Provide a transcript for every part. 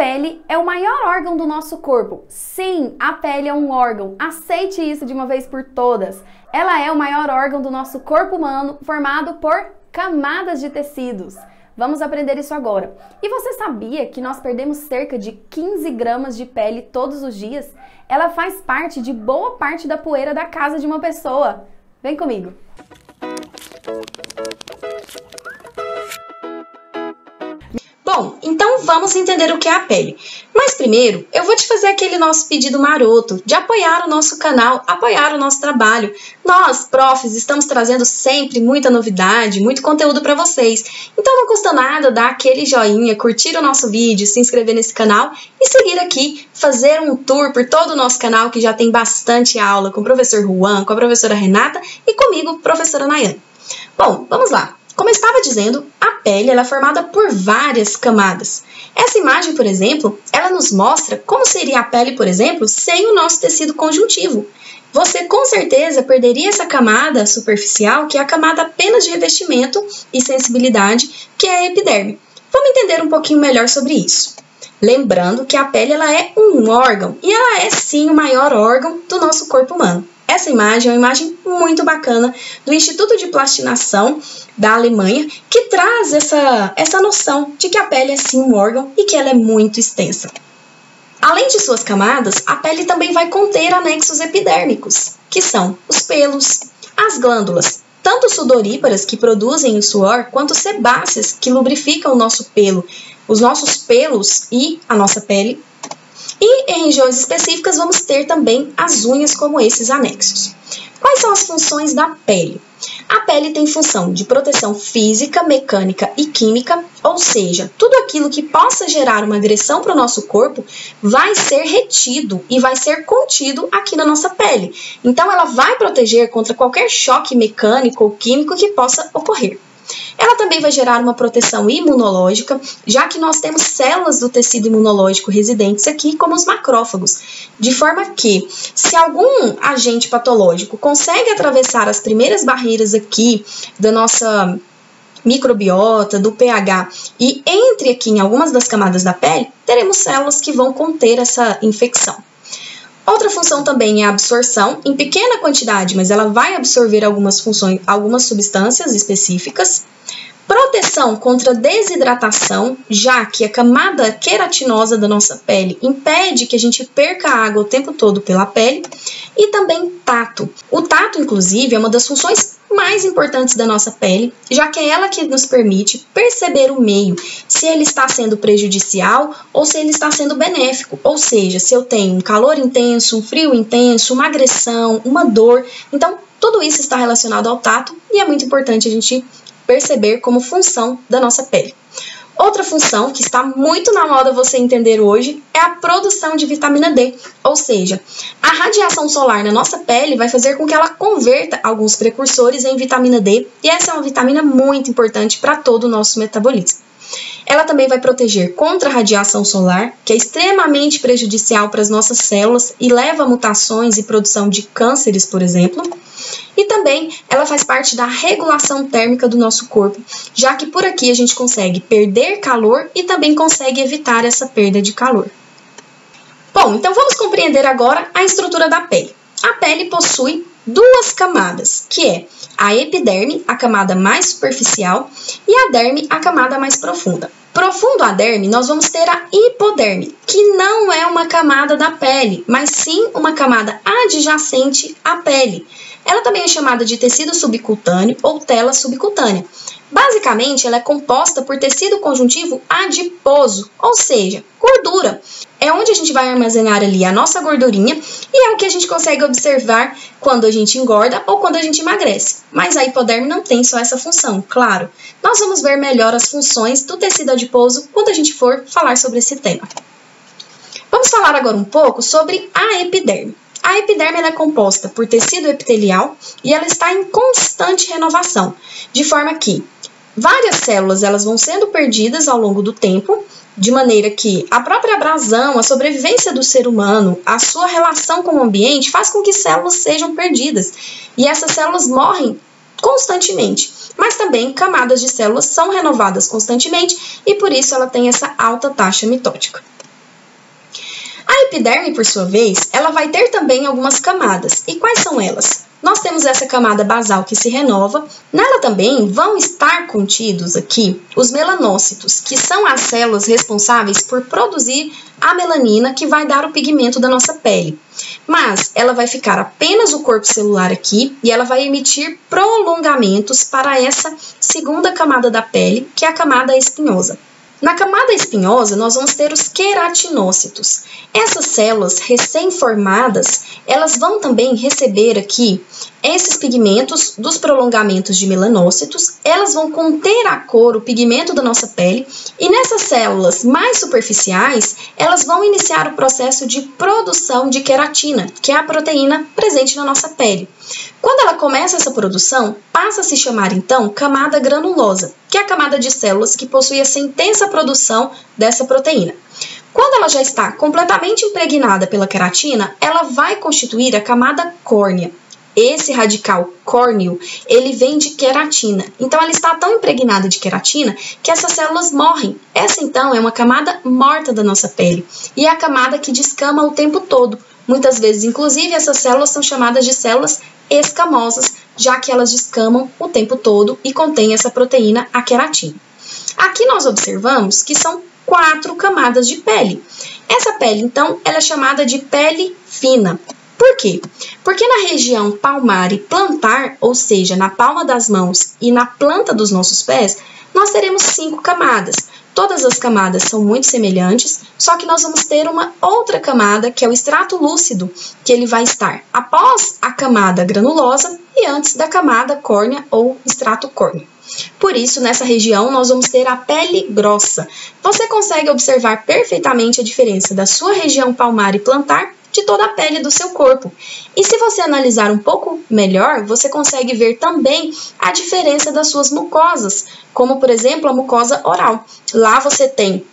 pele é o maior órgão do nosso corpo. Sim, a pele é um órgão. Aceite isso de uma vez por todas. Ela é o maior órgão do nosso corpo humano, formado por camadas de tecidos. Vamos aprender isso agora. E você sabia que nós perdemos cerca de 15 gramas de pele todos os dias? Ela faz parte de boa parte da poeira da casa de uma pessoa. Vem comigo! Bom, então vamos entender o que é a pele. Mas primeiro, eu vou te fazer aquele nosso pedido maroto de apoiar o nosso canal, apoiar o nosso trabalho. Nós, profs, estamos trazendo sempre muita novidade, muito conteúdo para vocês. Então não custa nada dar aquele joinha, curtir o nosso vídeo, se inscrever nesse canal e seguir aqui, fazer um tour por todo o nosso canal que já tem bastante aula com o professor Juan, com a professora Renata e comigo, professora Nayane. Bom, vamos lá. Como eu estava dizendo, a pele é formada por várias camadas. Essa imagem, por exemplo, ela nos mostra como seria a pele, por exemplo, sem o nosso tecido conjuntivo. Você com certeza perderia essa camada superficial, que é a camada apenas de revestimento e sensibilidade, que é a epiderme. Vamos entender um pouquinho melhor sobre isso. Lembrando que a pele ela é um órgão e ela é sim o maior órgão do nosso corpo humano. Essa imagem é uma imagem muito bacana do Instituto de Plastinação da Alemanha, que traz essa, essa noção de que a pele é sim um órgão e que ela é muito extensa. Além de suas camadas, a pele também vai conter anexos epidérmicos, que são os pelos, as glândulas, tanto sudoríparas, que produzem o suor, quanto sebáceas, que lubrificam o nosso pelo, os nossos pelos e a nossa pele, e em regiões específicas vamos ter também as unhas como esses anexos. Quais são as funções da pele? A pele tem função de proteção física, mecânica e química, ou seja, tudo aquilo que possa gerar uma agressão para o nosso corpo vai ser retido e vai ser contido aqui na nossa pele. Então, ela vai proteger contra qualquer choque mecânico ou químico que possa ocorrer. Ela também vai gerar uma proteção imunológica, já que nós temos células do tecido imunológico residentes aqui, como os macrófagos, de forma que, se algum agente patológico consegue atravessar as primeiras barreiras aqui da nossa microbiota, do pH e entre aqui em algumas das camadas da pele, teremos células que vão conter essa infecção. Outra função também é a absorção, em pequena quantidade, mas ela vai absorver algumas funções, algumas substâncias específicas. Proteção contra desidratação, já que a camada queratinosa da nossa pele impede que a gente perca água o tempo todo pela pele. E também tato. O tato, inclusive, é uma das funções mais importantes da nossa pele, já que é ela que nos permite perceber o meio, se ele está sendo prejudicial ou se ele está sendo benéfico. Ou seja, se eu tenho um calor intenso, um frio intenso, uma agressão, uma dor. Então, tudo isso está relacionado ao tato e é muito importante a gente perceber como função da nossa pele. Outra função que está muito na moda você entender hoje é a produção de vitamina D, ou seja, a radiação solar na nossa pele vai fazer com que ela converta alguns precursores em vitamina D, e essa é uma vitamina muito importante para todo o nosso metabolismo. Ela também vai proteger contra a radiação solar, que é extremamente prejudicial para as nossas células e leva a mutações e produção de cânceres, por exemplo. E também ela faz parte da regulação térmica do nosso corpo, já que por aqui a gente consegue perder calor e também consegue evitar essa perda de calor. Bom, então vamos compreender agora a estrutura da pele. A pele possui duas camadas, que é a epiderme, a camada mais superficial, e a derme, a camada mais profunda. Profundo a derme, nós vamos ter a hipoderme, que não é uma camada da pele, mas sim uma camada adjacente à pele. Ela também é chamada de tecido subcutâneo ou tela subcutânea. Basicamente, ela é composta por tecido conjuntivo adiposo, ou seja, gordura. É onde a gente vai armazenar ali a nossa gordurinha e é o que a gente consegue observar quando a gente engorda ou quando a gente emagrece. Mas a hipoderme não tem só essa função, claro. Nós vamos ver melhor as funções do tecido adiposo quando a gente for falar sobre esse tema. Vamos falar agora um pouco sobre a epiderme. A epiderme é composta por tecido epitelial e ela está em constante renovação, de forma que várias células elas vão sendo perdidas ao longo do tempo, de maneira que a própria abrasão, a sobrevivência do ser humano, a sua relação com o ambiente faz com que células sejam perdidas e essas células morrem constantemente. Mas também camadas de células são renovadas constantemente e por isso ela tem essa alta taxa mitótica. A epiderme, por sua vez, ela vai ter também algumas camadas. E quais são elas? Nós temos essa camada basal que se renova. Nela também vão estar contidos aqui os melanócitos, que são as células responsáveis por produzir a melanina que vai dar o pigmento da nossa pele. Mas ela vai ficar apenas o corpo celular aqui e ela vai emitir prolongamentos para essa segunda camada da pele, que é a camada espinhosa. Na camada espinhosa, nós vamos ter os queratinócitos. Essas células recém-formadas, elas vão também receber aqui esses pigmentos dos prolongamentos de melanócitos, elas vão conter a cor, o pigmento da nossa pele, e nessas células mais superficiais, elas vão iniciar o processo de produção de queratina, que é a proteína presente na nossa pele. Quando ela começa essa produção, passa a se chamar então camada granulosa, que é a camada de células que possui essa intensa produção dessa proteína. Quando ela já está completamente impregnada pela queratina, ela vai constituir a camada córnea. Esse radical córneo, ele vem de queratina. Então, ela está tão impregnada de queratina que essas células morrem. Essa, então, é uma camada morta da nossa pele e é a camada que descama o tempo todo. Muitas vezes, inclusive, essas células são chamadas de células escamosas, já que elas descamam o tempo todo e contêm essa proteína, a queratina. Aqui nós observamos que são quatro camadas de pele. Essa pele, então, ela é chamada de pele fina. Por quê? Porque na região palmar e plantar, ou seja, na palma das mãos e na planta dos nossos pés, nós teremos cinco camadas. Todas as camadas são muito semelhantes, só que nós vamos ter uma outra camada, que é o extrato lúcido, que ele vai estar após a camada granulosa e antes da camada córnea ou extrato córneo. Por isso, nessa região, nós vamos ter a pele grossa. Você consegue observar perfeitamente a diferença da sua região palmar e plantar de toda a pele do seu corpo. E se você analisar um pouco melhor, você consegue ver também a diferença das suas mucosas, como por exemplo a mucosa oral. Lá você tem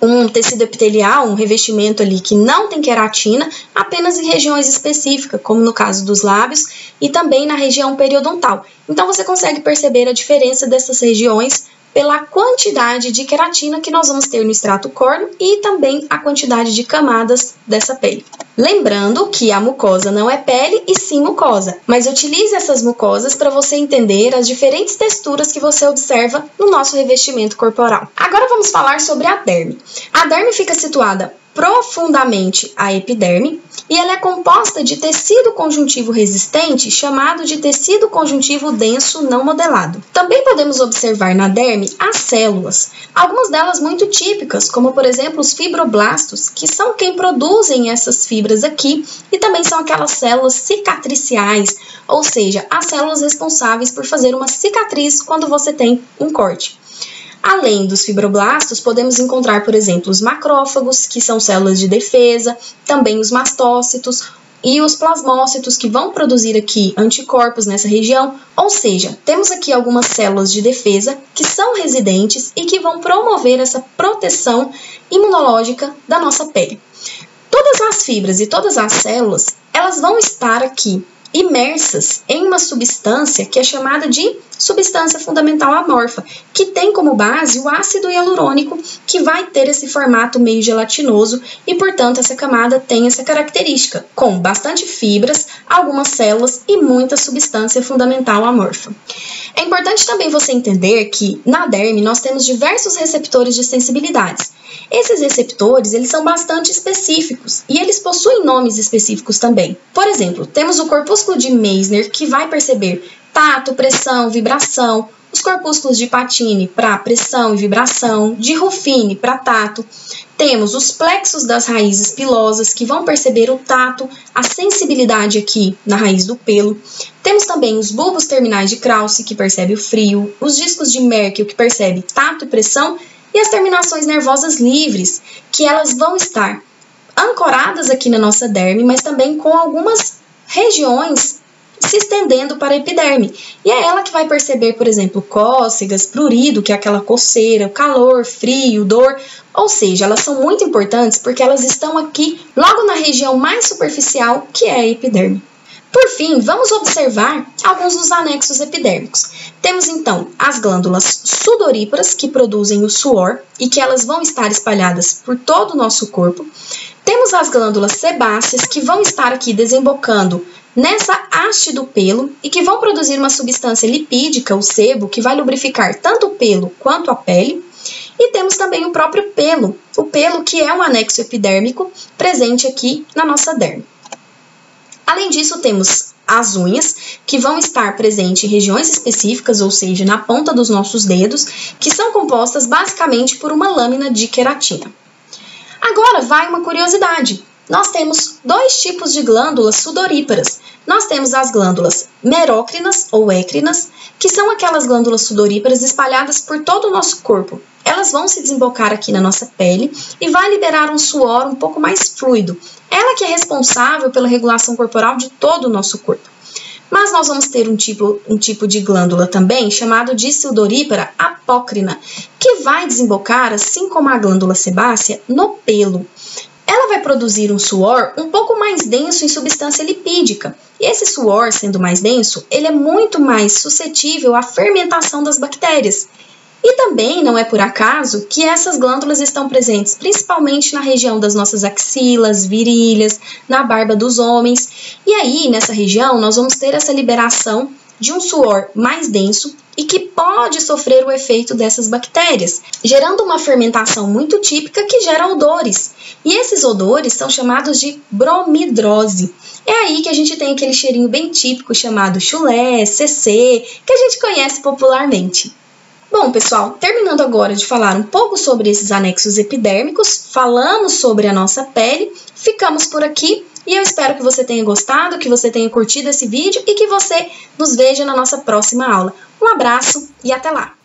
um tecido epitelial, um revestimento ali que não tem queratina, apenas em regiões específicas, como no caso dos lábios e também na região periodontal. Então você consegue perceber a diferença dessas regiões pela quantidade de queratina que nós vamos ter no extrato córneo e também a quantidade de camadas dessa pele. Lembrando que a mucosa não é pele e sim mucosa, mas utilize essas mucosas para você entender as diferentes texturas que você observa no nosso revestimento corporal. Agora vamos falar sobre a derme. A derme fica situada profundamente a epiderme e ela é composta de tecido conjuntivo resistente, chamado de tecido conjuntivo denso não modelado. Também podemos observar na derme as células, algumas delas muito típicas, como por exemplo os fibroblastos, que são quem produzem essas fibras aqui, e também são aquelas células cicatriciais, ou seja, as células responsáveis por fazer uma cicatriz quando você tem um corte. Além dos fibroblastos, podemos encontrar, por exemplo, os macrófagos, que são células de defesa, também os mastócitos e os plasmócitos, que vão produzir aqui anticorpos nessa região. Ou seja, temos aqui algumas células de defesa que são residentes e que vão promover essa proteção imunológica da nossa pele. Todas as fibras e todas as células, elas vão estar aqui imersas em uma substância que é chamada de substância fundamental amorfa, que tem como base o ácido hialurônico, que vai ter esse formato meio gelatinoso e, portanto, essa camada tem essa característica, com bastante fibras, algumas células e muita substância fundamental amorfa. É importante também você entender que na derme nós temos diversos receptores de sensibilidades. Esses receptores, eles são bastante específicos e eles possuem nomes específicos também. Por exemplo, temos o corpúsculo de Meissner, que vai perceber tato, pressão, vibração, os corpúsculos de Patini para pressão e vibração, de Ruffini para tato. Temos os plexos das raízes pilosas que vão perceber o tato, a sensibilidade aqui na raiz do pelo. Temos também os bulbos terminais de Krause que percebe o frio, os discos de Merkel que percebe tato e pressão e as terminações nervosas livres, que elas vão estar ancoradas aqui na nossa derme, mas também com algumas regiões se estendendo para a epiderme. E é ela que vai perceber, por exemplo, cócegas, prurido, que é aquela coceira, calor, frio, dor. Ou seja, elas são muito importantes porque elas estão aqui logo na região mais superficial, que é a epiderme. Por fim, vamos observar alguns dos anexos epidérmicos. Temos então as glândulas sudoríparas, que produzem o suor e que elas vão estar espalhadas por todo o nosso corpo. Temos as glândulas sebáceas que vão estar aqui desembocando nessa haste do pelo e que vão produzir uma substância lipídica, o sebo, que vai lubrificar tanto o pelo quanto a pele. E temos também o próprio pelo, o pelo que é um anexo epidérmico presente aqui na nossa derme. Além disso, temos as unhas, que vão estar presentes em regiões específicas, ou seja, na ponta dos nossos dedos, que são compostas basicamente por uma lâmina de queratina. Agora vai uma curiosidade. Nós temos dois tipos de glândulas sudoríparas. Nós temos as glândulas merócrinas ou écrinas, que são aquelas glândulas sudoríparas espalhadas por todo o nosso corpo. Elas vão se desembocar aqui na nossa pele e vai liberar um suor um pouco mais fluido. Ela que é responsável pela regulação corporal de todo o nosso corpo. Mas nós vamos ter um tipo, um tipo de glândula também, chamado de sudorípara apócrina, que vai desembocar, assim como a glândula sebácea, no pelo. Ela vai produzir um suor um pouco mais denso em substância lipídica. E esse suor, sendo mais denso, ele é muito mais suscetível à fermentação das bactérias. E também não é por acaso que essas glândulas estão presentes principalmente na região das nossas axilas, virilhas, na barba dos homens. E aí, nessa região, nós vamos ter essa liberação de um suor mais denso e que pode sofrer o efeito dessas bactérias, gerando uma fermentação muito típica que gera odores. E esses odores são chamados de bromidrose. É aí que a gente tem aquele cheirinho bem típico chamado chulé, CC, que a gente conhece popularmente. Bom, pessoal, terminando agora de falar um pouco sobre esses anexos epidérmicos, falamos sobre a nossa pele, ficamos por aqui e eu espero que você tenha gostado, que você tenha curtido esse vídeo e que você nos veja na nossa próxima aula. Um abraço e até lá!